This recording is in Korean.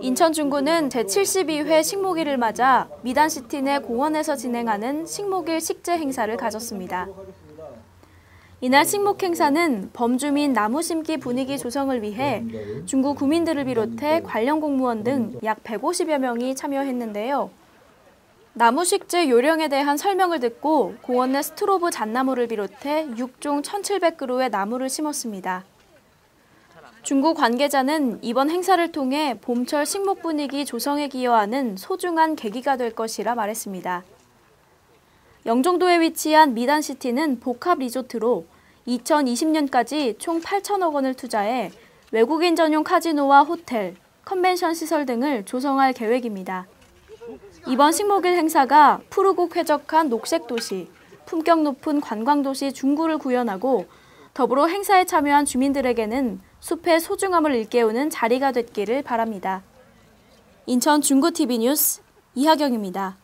인천 중구는 제72회 식목일을 맞아 미단시티 내 공원에서 진행하는 식목일 식재 행사를 가졌습니다. 이날 식목 행사는 범주민 나무 심기 분위기 조성을 위해 중구 구민들을 비롯해 관련 공무원 등 약 150여 명이 참여했는데요. 나무 식재 요령에 대한 설명을 듣고 공원 내 스트로브 잣나무를 비롯해 6종 1,700그루의 나무를 심었습니다. 중국 관계자는 이번 행사를 통해 봄철 식목 분위기 조성에 기여하는 소중한 계기가 될 것이라 말했습니다. 영종도에 위치한 미단시티는 복합 리조트로 2020년까지 총 8천억 원을 투자해 외국인 전용 카지노와 호텔, 컨벤션 시설 등을 조성할 계획입니다. 이번 식목일 행사가 푸르고 쾌적한 녹색 도시, 품격 높은 관광 도시 중구를 구현하고 더불어 행사에 참여한 주민들에게는 숲의 소중함을 일깨우는 자리가 됐기를 바랍니다. 인천 중구TV 뉴스 이하경입니다.